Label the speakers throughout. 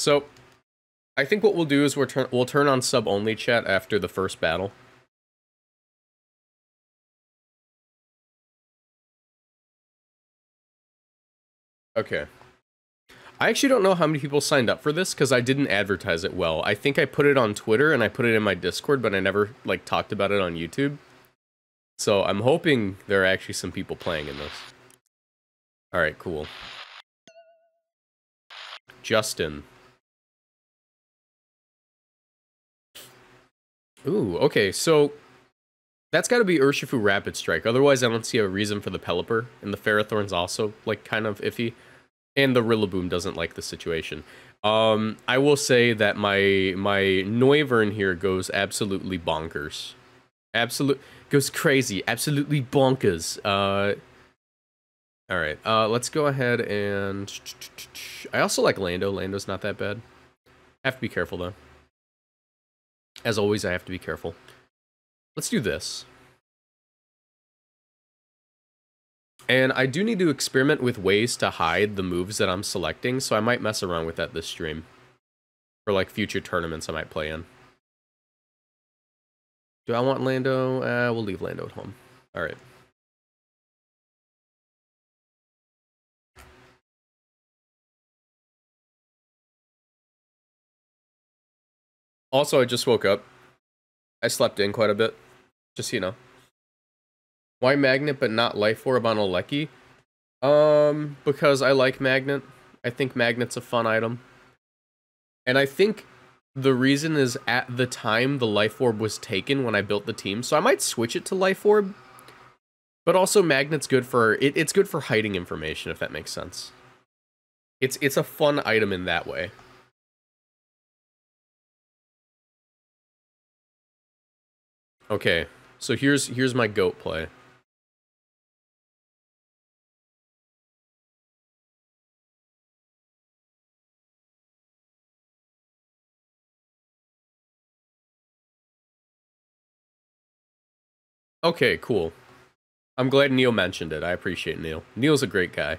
Speaker 1: So, I think what we'll do is we'll turn we'll turn on sub only chat after the first battle. Okay. I actually don't know how many people signed up for this because I didn't advertise it well. I think I put it on Twitter and I put it in my Discord, but I never like talked about it on YouTube. So I'm hoping there are actually some people playing in this. All right, cool. Justin. Ooh, okay, so that's got to be Urshifu Rapid Strike. Otherwise, I don't see a reason for the Pelipper, and the Ferrothorn's also like kind of iffy and the Rillaboom doesn't like the situation. Um, I will say that my my Noivern here goes absolutely bonkers. Absolute goes crazy, absolutely bonkers. Uh, all right, uh, let's go ahead and. I also like Lando. Lando's not that bad. Have to be careful though. As always, I have to be careful. Let's do this. And I do need to experiment with ways to hide the moves that I'm selecting, so I might mess around with that this stream. For like future tournaments I might play in. Do I want Lando? Uh, we'll leave Lando at home. Alright. Also, I just woke up. I slept in quite a bit. Just, you know. Why Magnet but not Life Orb on Aleki? Um, because I like Magnet. I think Magnet's a fun item. And I think the reason is at the time the Life Orb was taken when I built the team, so I might switch it to Life Orb. But also Magnet's good for it, it's good for hiding information if that makes sense. It's it's a fun item in that way. Okay, so here's here's my goat play. Okay, cool. I'm glad Neil mentioned it. I appreciate Neil. Neil's a great guy.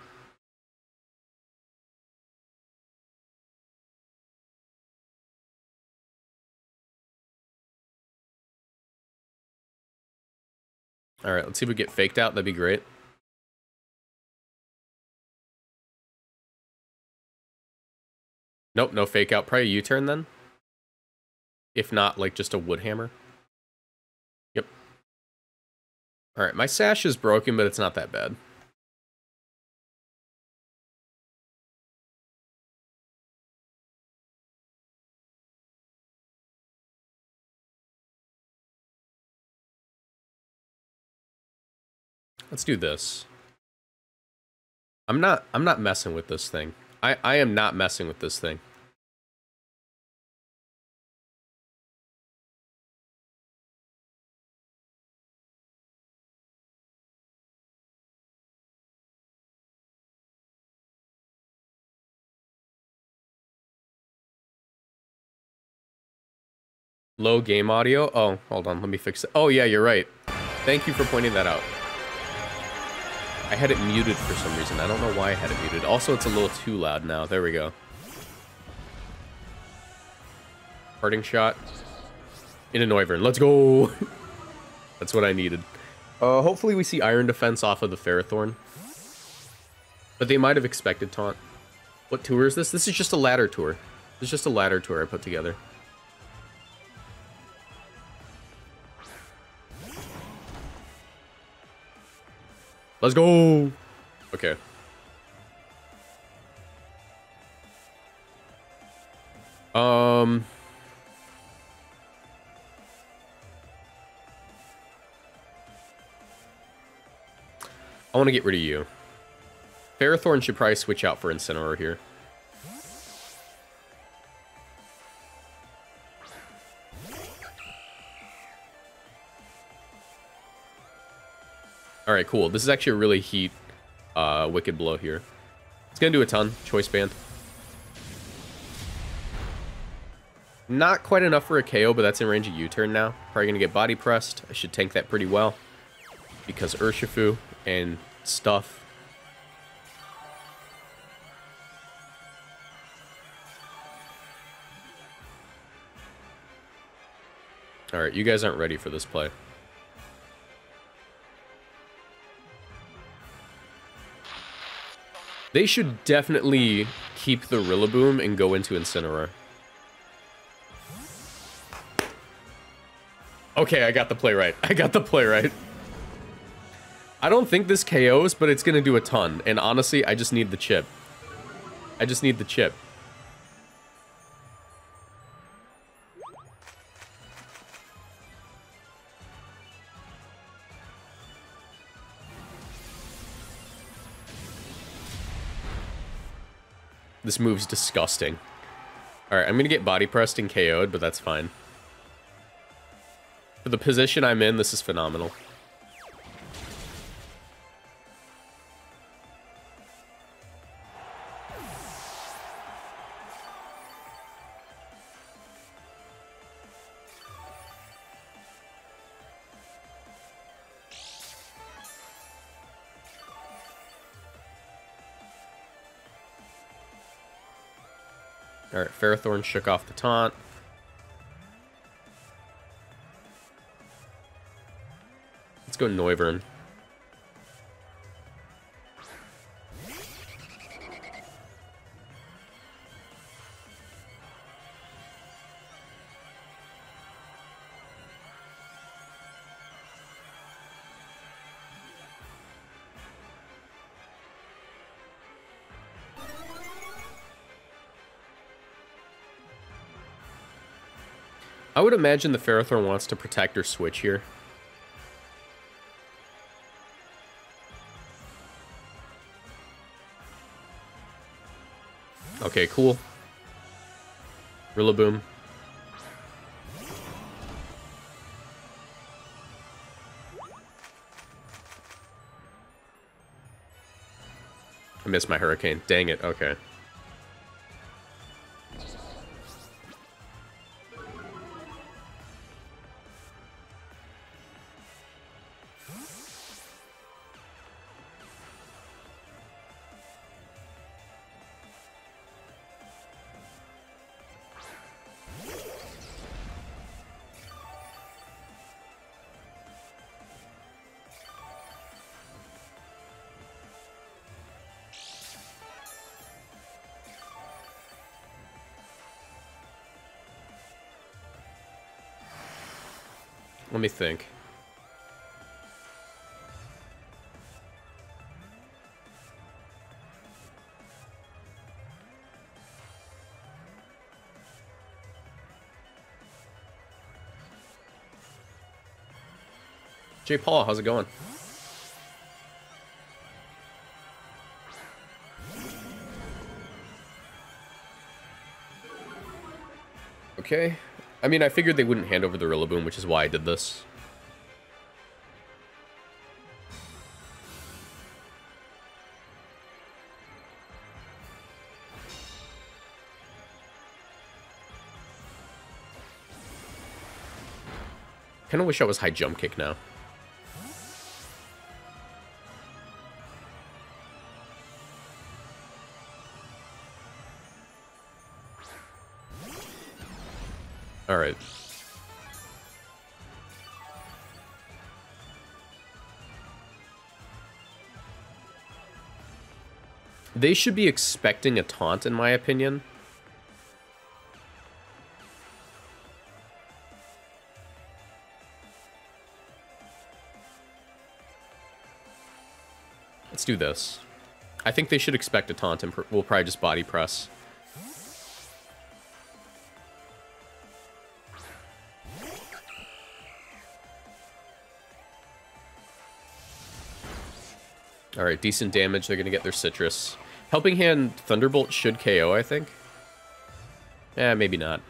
Speaker 1: All right, let's see if we get faked out. That'd be great. Nope, no fake out. Probably a U-turn then. If not, like just a wood hammer. Yep. Alright, my sash is broken, but it's not that bad. Let's do this. I'm not I'm not messing with this thing. I I am not messing with this thing. Low game audio? Oh, hold on. Let me fix it. Oh, yeah, you're right. Thank you for pointing that out. I had it muted for some reason. I don't know why I had it muted. Also, it's a little too loud now. There we go. Parting shot. In a Noivern. Let's go! That's what I needed. Uh, hopefully we see Iron Defense off of the Ferrothorn. But they might have expected Taunt. What tour is this? This is just a ladder tour. This is just a ladder tour I put together. Let's go. Okay. Um. I want to get rid of you. Ferrothorn should probably switch out for Incineroar here. All right, cool. This is actually a really heat uh, Wicked Blow here. It's going to do a ton. Choice Band. Not quite enough for a KO, but that's in range of U-turn now. Probably going to get body pressed. I should tank that pretty well. Because Urshifu and stuff. Alright, you guys aren't ready for this play. They should definitely keep the Rillaboom and go into Incineroar. Okay, I got the play right. I got the play right. I don't think this KOs, but it's going to do a ton. And honestly, I just need the chip. I just need the chip. This move's disgusting. Alright, I'm gonna get body pressed and KO'd, but that's fine. For the position I'm in, this is phenomenal. Ferrothorn shook off the taunt. Let's go Noivern. I would imagine the Ferrothorn wants to protect or switch here. Okay, cool. Rillaboom. I missed my Hurricane. Dang it, okay. Let me think. Jay Paul, how's it going? Okay. I mean, I figured they wouldn't hand over the Rillaboom, which is why I did this. Kinda wish I was high jump kick now. They should be expecting a taunt, in my opinion. Let's do this. I think they should expect a taunt and we'll probably just body press. Alright, decent damage. They're going to get their Sitrus. Helping Hand Thunderbolt should KO, I think. Eh, maybe not.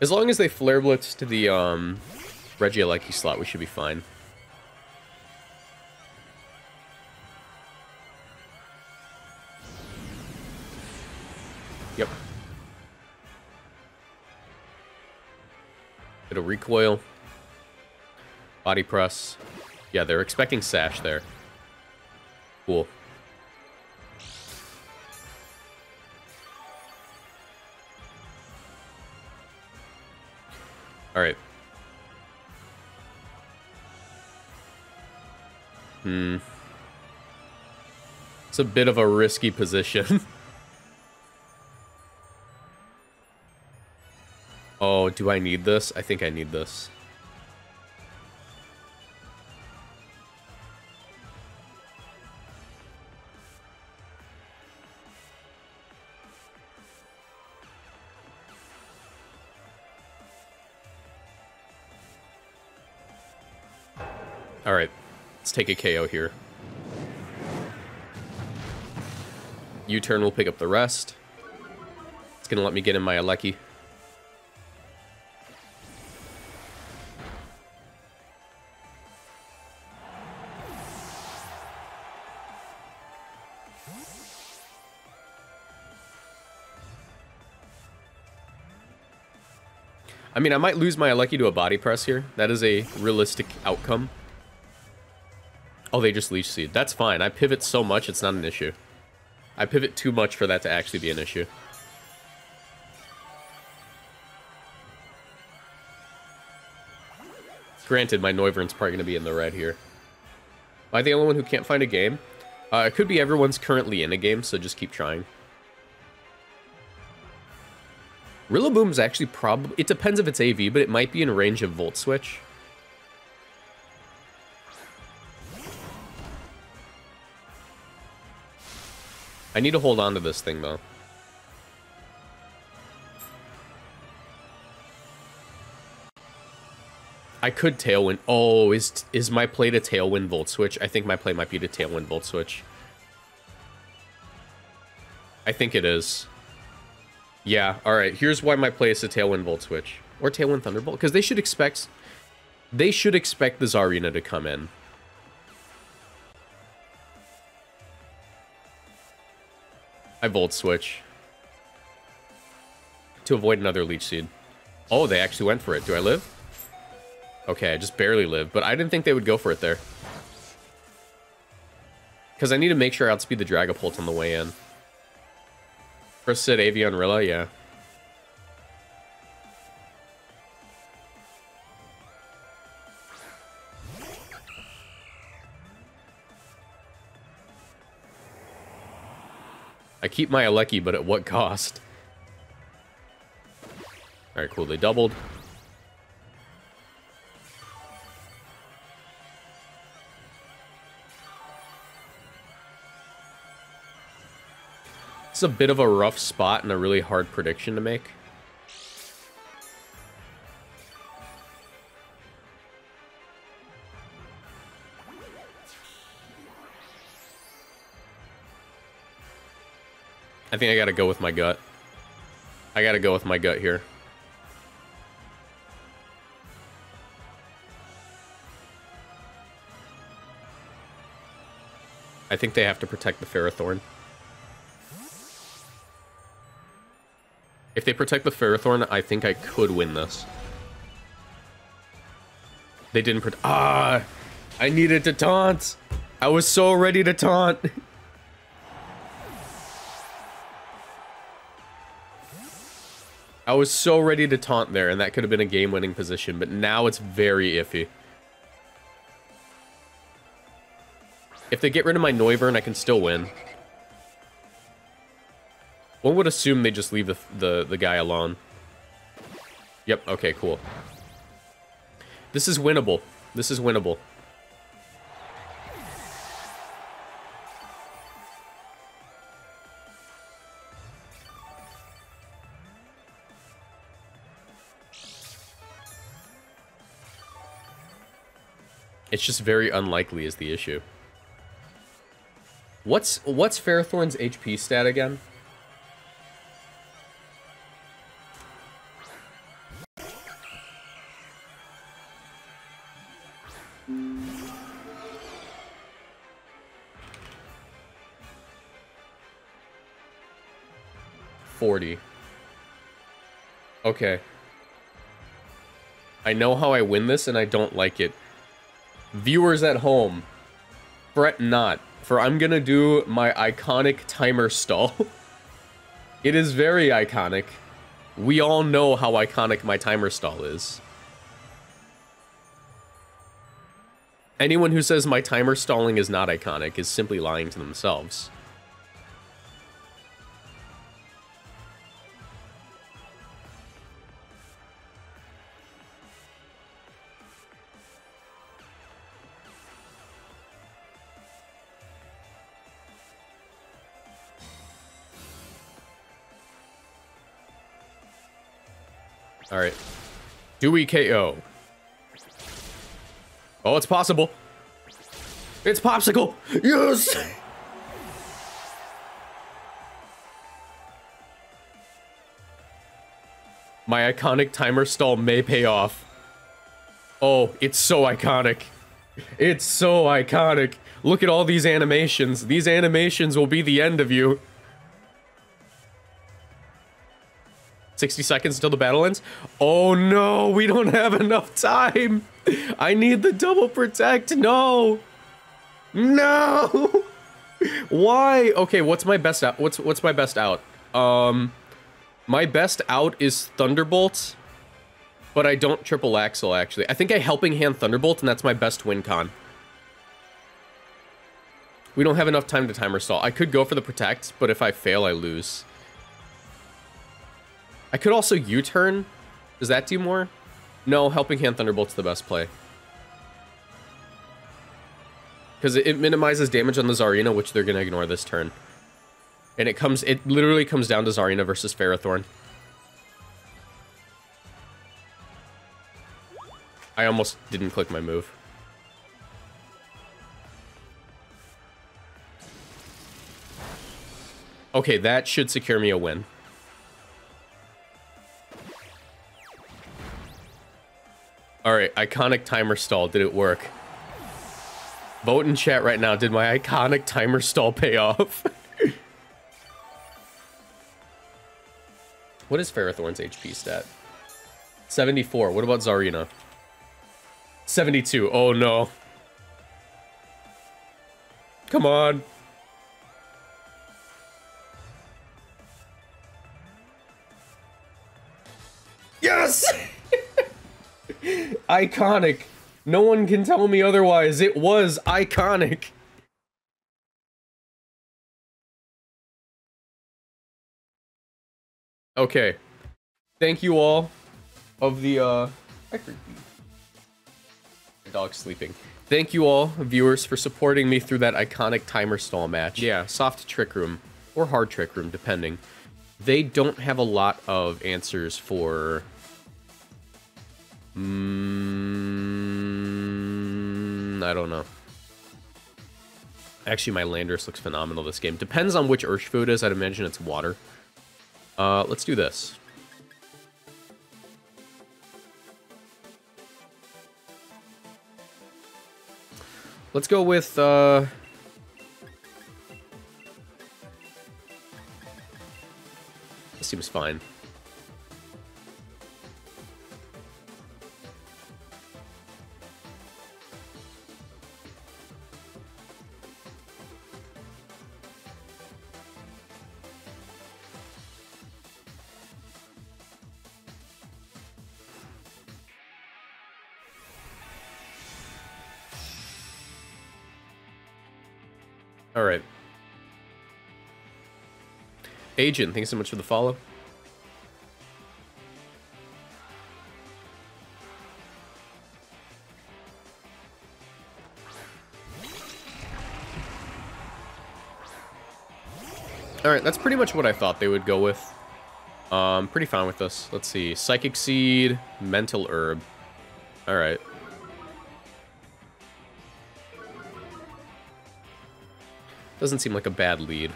Speaker 1: As long as they Flare Blitz to the um, Regieleki slot, we should be fine. recoil. Body press. Yeah, they're expecting Sash there. Cool. Alright. Hmm. It's a bit of a risky position. oh, do I need this? I think I need this. Alright. Let's take a KO here. U-turn will pick up the rest. It's gonna let me get in my Aleki. I mean, I might lose my Aleki to a body press here. That is a realistic outcome. Oh, they just Leech Seed. That's fine. I pivot so much, it's not an issue. I pivot too much for that to actually be an issue. Granted, my Noivern's probably going to be in the red here. Am I the only one who can't find a game? Uh, it could be everyone's currently in a game, so just keep trying. Rillaboom's actually probably... It depends if it's AV, but it might be in range of Volt Switch. I need to hold on to this thing, though. I could Tailwind. Oh, is is my play to Tailwind Volt Switch? I think my play might be to Tailwind Volt Switch. I think it is. Yeah, alright. Here's why my play is a Tailwind Volt Switch. Or Tailwind Thunderbolt. Because they should expect... They should expect the Zarina to come in. I Volt Switch. To avoid another Leech Seed. Oh, they actually went for it. Do I live? Okay, I just barely live, but I didn't think they would go for it there. Because I need to make sure I outspeed the Dragapult on the way in. First said Avian Rilla, yeah. I keep my Aleki, but at what cost? Alright, cool. They doubled. It's a bit of a rough spot and a really hard prediction to make. I think I gotta go with my gut. I gotta go with my gut here. I think they have to protect the Ferrothorn. If they protect the Ferrothorn, I think I could win this. They didn't protect- Ah! I needed to taunt! I was so ready to taunt! I was so ready to taunt there, and that could have been a game-winning position, but now it's very iffy. If they get rid of my Noivern, I can still win. One would assume they just leave the, the, the guy alone. Yep, okay, cool. This is winnable. This is winnable. It's just very unlikely is the issue. What's what's Ferrothorn's HP stat again? Okay. I know how I win this, and I don't like it. Viewers at home, fret not, for I'm gonna do my iconic timer stall. it is very iconic. We all know how iconic my timer stall is. Anyone who says my timer stalling is not iconic is simply lying to themselves. Alright. Do we KO? Oh, it's possible. It's Popsicle! Yes! My iconic timer stall may pay off. Oh, it's so iconic. It's so iconic. Look at all these animations. These animations will be the end of you. 60 seconds until the battle ends. Oh no, we don't have enough time. I need the double protect. No. No. Why? Okay, what's my best out? What's what's my best out? Um my best out is Thunderbolt, but I don't Triple Axel actually. I think I helping hand Thunderbolt and that's my best win con. We don't have enough time to timer stall. I could go for the protect, but if I fail, I lose. I could also U-turn. Does that do more? No, Helping Hand Thunderbolt's the best play. Because it, it, minimizes damage on the Zarina, which they're going to ignore this turn. And it comes, it literally comes down to Zarina versus Ferrothorn. I almost didn't click my move. Okay, that should secure me a win. Alright, iconic timer stall. Did it work? Vote in chat right now. Did my iconic timer stall pay off? what is Ferrothorn's HP stat? 74. What about Zarina? 72. Oh no. Come on. Iconic. No one can tell me otherwise. It was iconic. Okay. Thank you all of the, uh... I My dog's sleeping. Thank you all, viewers, for supporting me through that iconic timer stall match. Yeah, soft trick room, or hard trick room, depending. They don't have a lot of answers for Mm, I don't know. Actually, my Landorus looks phenomenal this game. Depends on which Urshifu it is. I'd imagine it's water. Uh, let's do this. Let's go with, uh... This seems fine. Agent, thanks so much for the follow. Alright, that's pretty much what I thought they would go with. Um, pretty fine with this. Let's see. Psychic Seed, Mental Herb. Alright. Doesn't seem like a bad lead.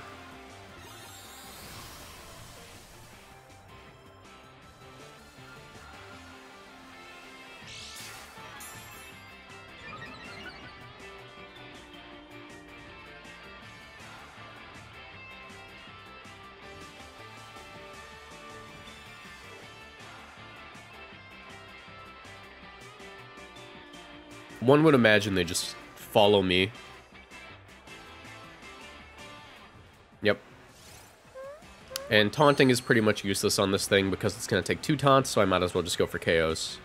Speaker 1: One would imagine they just follow me. Yep. And taunting is pretty much useless on this thing because it's going to take two taunts, so I might as well just go for KOs.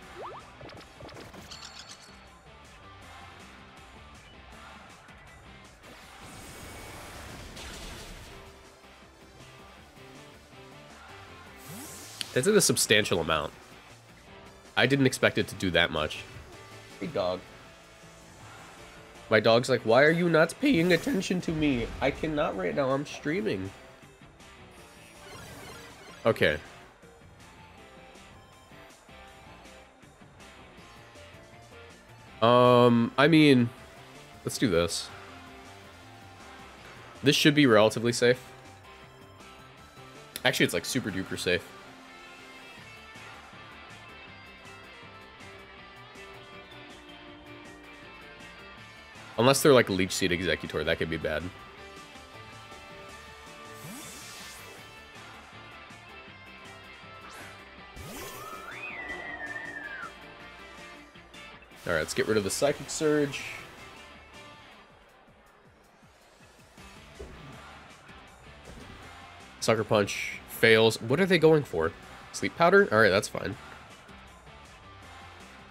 Speaker 1: That's a substantial amount. I didn't expect it to do that much. Hey, dog. My dog's like, why are you not paying attention to me? I cannot right now, I'm streaming. Okay. Um, I mean, let's do this. This should be relatively safe. Actually, it's like super duper safe. Unless they're like Leech Seed Exeggutor, that could be bad. Alright, let's get rid of the Psychic Surge. Sucker Punch fails. What are they going for? Sleep Powder? Alright, that's fine.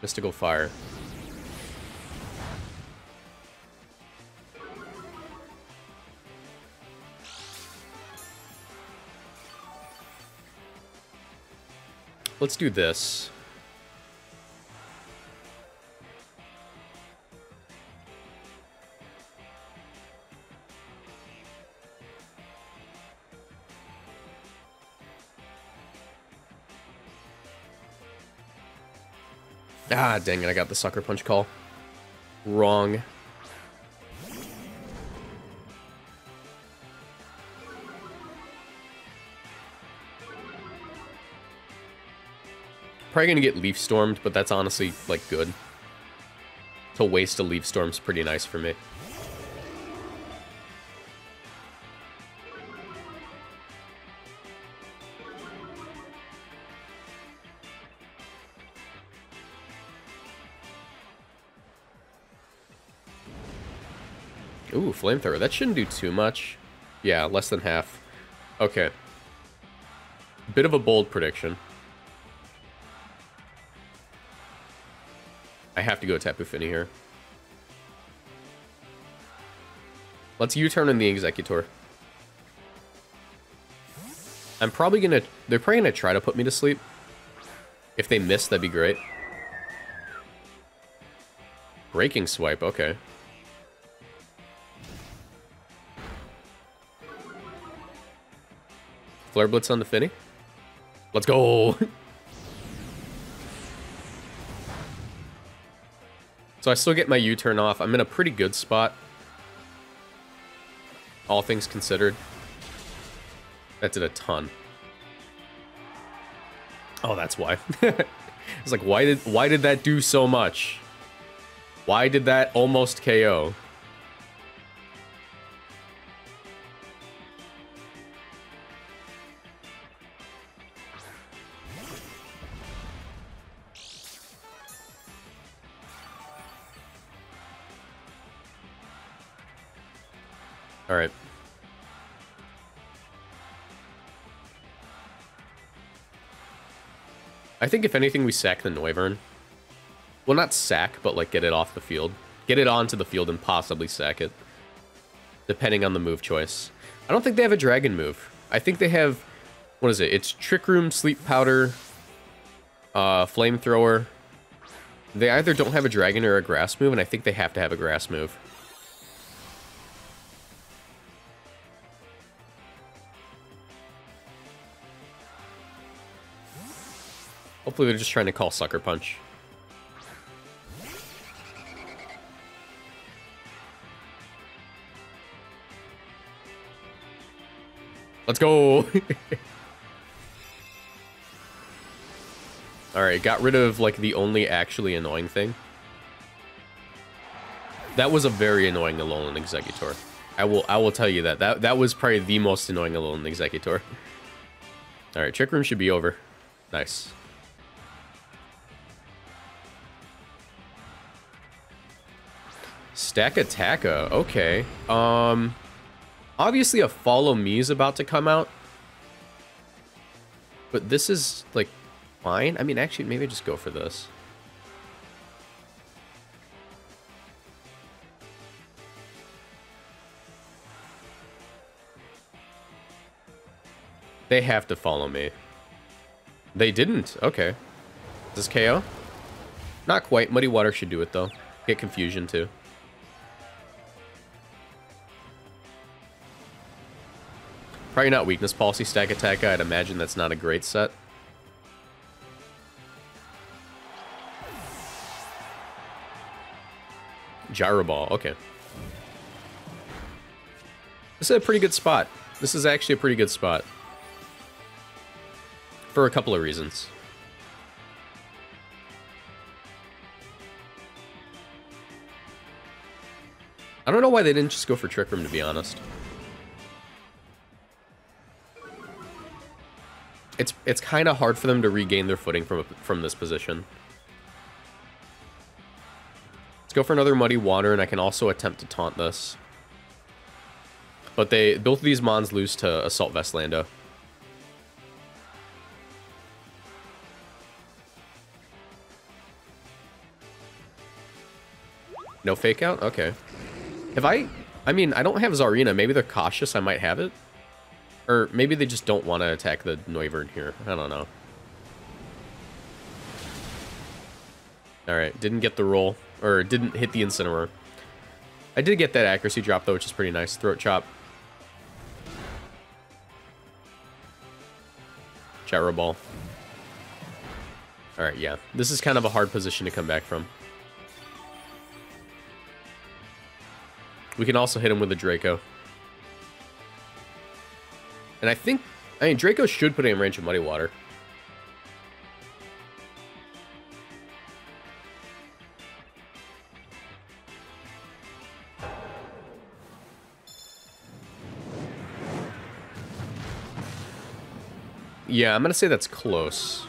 Speaker 1: Mystical Fire. Let's do this. Ah, dang it, I got the sucker punch call. Wrong. Probably gonna get Leaf Stormed, but that's honestly, like, good. To waste a Leaf Storm's pretty nice for me. Ooh, flamethrower. That shouldn't do too much. Yeah, less than half. Okay. Bit of a bold prediction. I have to go Tapu Fini here. Let's U-turn in the Exeggutor. I'm probably gonna... They're probably gonna try to put me to sleep. If they miss, that'd be great. Breaking Swipe, okay. Flare Blitz on the Fini. Let's go! so I still get my U-turn off. I'm in a pretty good spot. All things considered. That did a ton. Oh, that's why. it's like, why did why did that do so much? Why did that almost KO? I think if anything, we sack the Noivern. Well, not sack, but like get it off the field. Get it onto the field and possibly sack it. Depending on the move choice. I don't think they have a dragon move. I think they have... What is it? It's Trick Room, Sleep Powder, uh, Flamethrower. They either don't have a dragon or a grass move, and I think they have to have a grass move. Hopefully they're just trying to call Sucker Punch. Let's go! Alright, got rid of, like, the only actually annoying thing. That was a very annoying Alolan Exeggutor. I will I will tell you that. That that was probably the most annoying Alolan Exeggutor. Alright, Trick Room should be over. Nice. Stakataka, okay. Um, obviously a Follow Me is about to come out. But this is, like, fine. I mean, actually, maybe just go for this. They have to follow me. They didn't. Okay. Is this KO? Not quite. Muddy Water should do it, though. Get Confusion, too. Probably not Weakness Policy Stakataka. I'd imagine that's not a great set. Gyro Ball. Okay. This is a pretty good spot. This is actually a pretty good spot. For a couple of reasons. I don't know why they didn't just go for Trick Room, to be honest. It's it's kind of hard for them to regain their footing from from this position. Let's go for another Muddy Water, and I can also attempt to taunt this. But they both of these Mons lose to Assault Vest Lando. No fake out? Okay. Have I... I mean, I don't have Zarina. Maybe they're cautious. I might have it. Or maybe they just don't want to attack the Noivern here. I don't know. Alright, didn't get the roll. Or didn't hit the Incineroar. I did get that accuracy drop, though, which is pretty nice. Throat Chop. Gyro Ball. Alright, yeah. This is kind of a hard position to come back from. We can also hit him with a Draco. And I think, I mean, Draco should put him in range of Muddy Water. Yeah, I'm going to say that's close.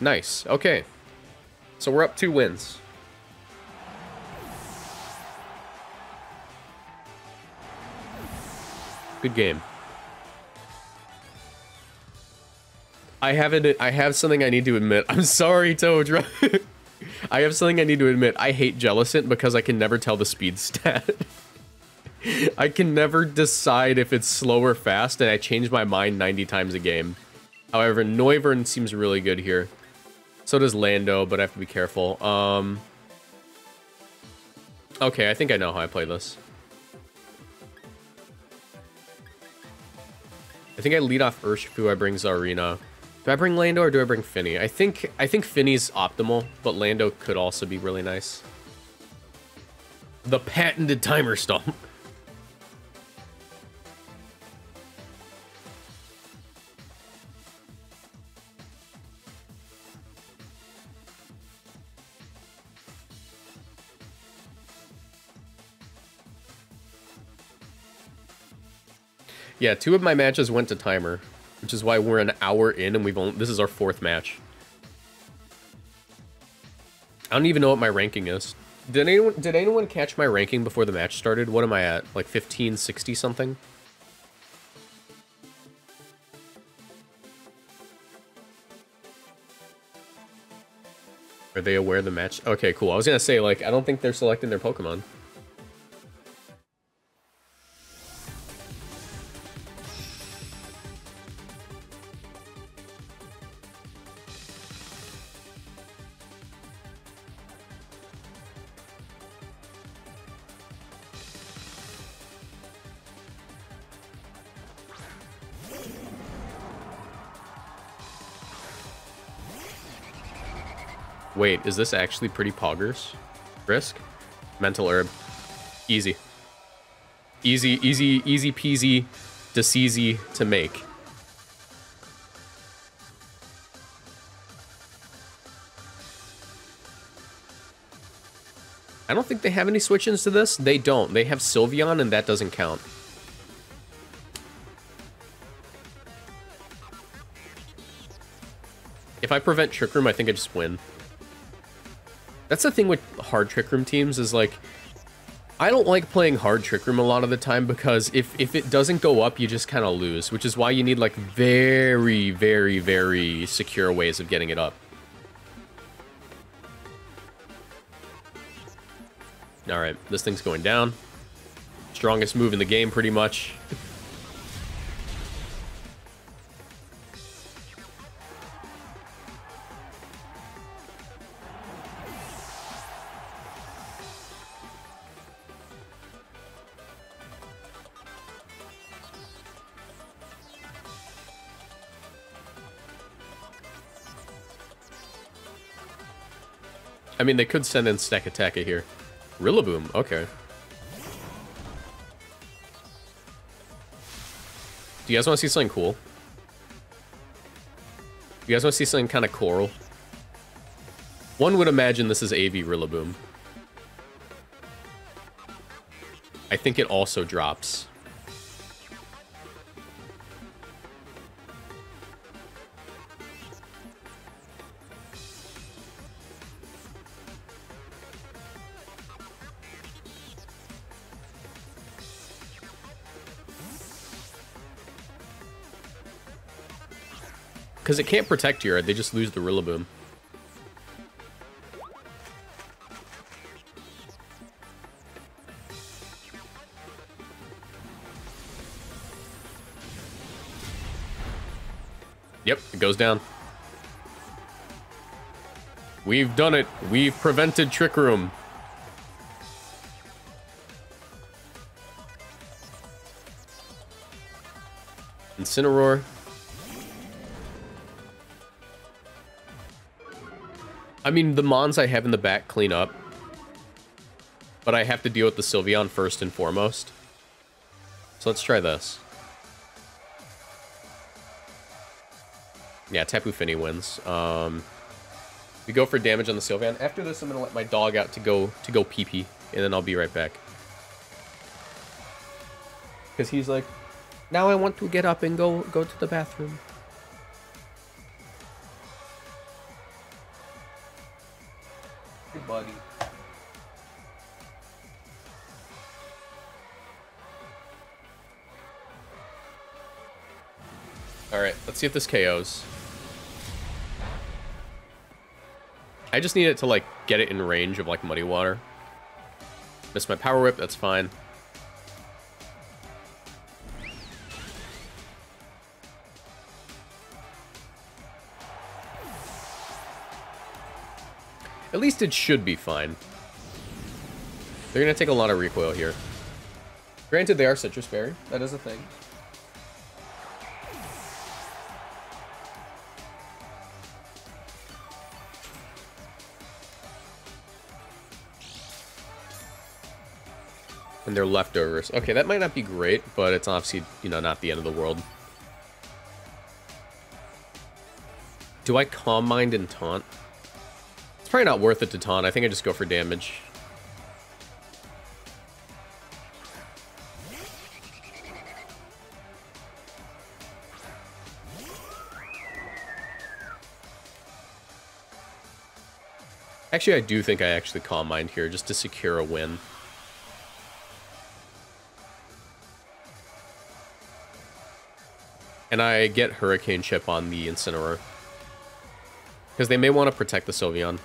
Speaker 1: Nice. Okay. So we're up two wins. Good game. I have it. I have something I need to admit. I'm sorry, Toadra. I have something I need to admit. I hate Jellicent because I can never tell the speed stat. I can never decide if it's slow or fast, and I change my mind 90 times a game. However, Noivern seems really good here. So does Lando, but I have to be careful. Um, okay, I think I know how I play this. I think I lead off Urshifu, I bring Zarina. Do I bring Lando or do I bring Fini? I think I think Fini's optimal, but Lando could also be really nice. The patented timer stomp. Yeah, two of my matches went to timer, which is why we're an hour in and we've only, this is our fourth match. I don't even know what my ranking is. Did anyone did anyone catch my ranking before the match started? What am I at? Like 15, 60 something? Are they aware of the match? Okay, cool. I was gonna say, like, I don't think they're selecting their Pokemon. Wait, is this actually pretty poggers? Risk? Mental herb. Easy. Easy, easy, easy peasy, easy to make. I don't think they have any switch-ins to this. They don't. They have Sylveon, and that doesn't count. If I prevent Trick Room, I think I just win. That's the thing with hard Trick Room teams is like, I don't like playing hard Trick Room a lot of the time because if, if it doesn't go up, you just kind of lose, which is why you need like very, very, very secure ways of getting it up. Alright, this thing's going down. strongest move in the game, pretty much. I mean, they could send in Stack Stakataka here. Rillaboom, okay. Do you guys want to see something cool? You guys want to see something kind of coral? One would imagine this is AV Rillaboom. I think it also drops. Because it can't protect here, they just lose the Rillaboom. Yep, it goes down. We've done it. We've prevented Trick Room. Incineroar. Mean, the Mons I have in the back clean up. But I have to deal with the Sylveon first and foremost. So let's try this. Yeah, Tapu Fini wins. Um, we go for damage on the Sylveon. After this, I'm to let my dog out to go to go pee pee, and then I'll be right back. Because he's like, now I want to get up and go go to the bathroom. Alright, let's see if this KOs. I just need it to, like, get it in range of, like, Muddy Water. Miss my Power Whip, that's fine. It should be fine. They're going to take a lot of recoil here. Granted, they are Sitrus Berry. That is a thing. And they're leftovers. Okay, that might not be great, but it's obviously, you know, not the end of the world. Do I Calm Mind and Taunt? Probably not worth it to taunt. I think I just go for damage. Actually, I do think I actually Calm Mind here just to secure a win. And I get Hurricane Chip on the Incineroar. Because they may want to protect the Sylveon.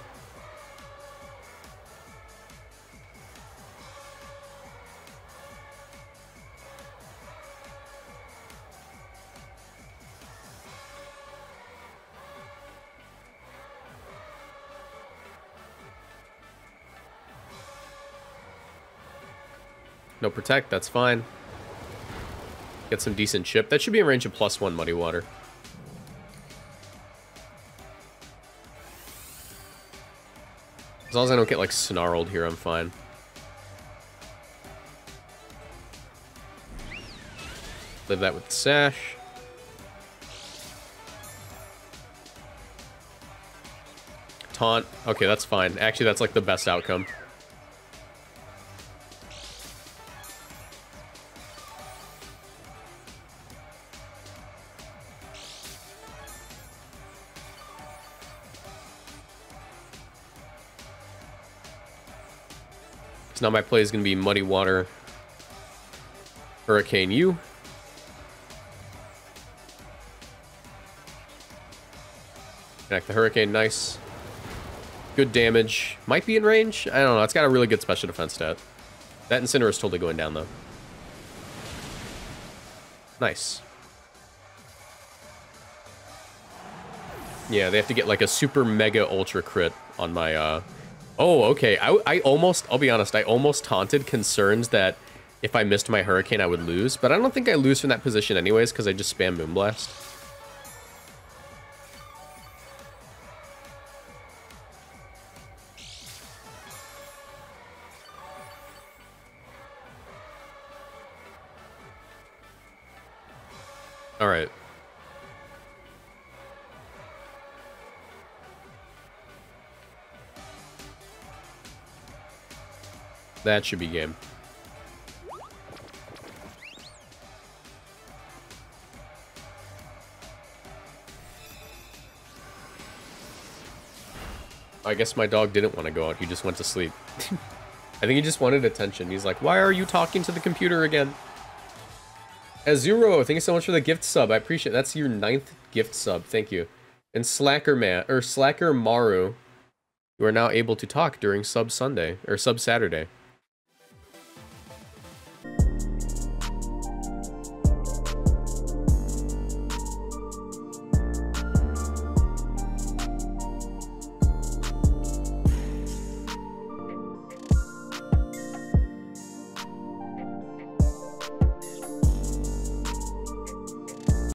Speaker 1: Protect, that's fine. Get some decent chip. That should be in range of plus one Muddy Water. As long as I don't get, like, snarled here, I'm fine. Live that with sash. Taunt. Okay, that's fine. Actually, that's, like, the best outcome. So now my play is going to be Muddy Water, Hurricane U. Connect the Hurricane, nice. Good damage. Might be in range? I don't know. It's got a really good special defense stat. That Incineroar is totally going down, though. Nice. Yeah, they have to get like a super mega ultra crit on my, uh... Oh, okay. I, I almost, I'll be honest, I almost taunted concerns that if I missed my Hurricane, I would lose. But I don't think I lose from that position anyways, because I just spam Moonblast. All right. That should be game. I guess my dog didn't want to go out. He just went to sleep. I think he just wanted attention. He's like, why are you talking to the computer again? Azuro, thank you so much for the gift sub. I appreciate it. That's your ninth gift sub. Thank you. And Slacker Man or Slacker Maru, you are now able to talk during Sub Sunday or Sub Saturday.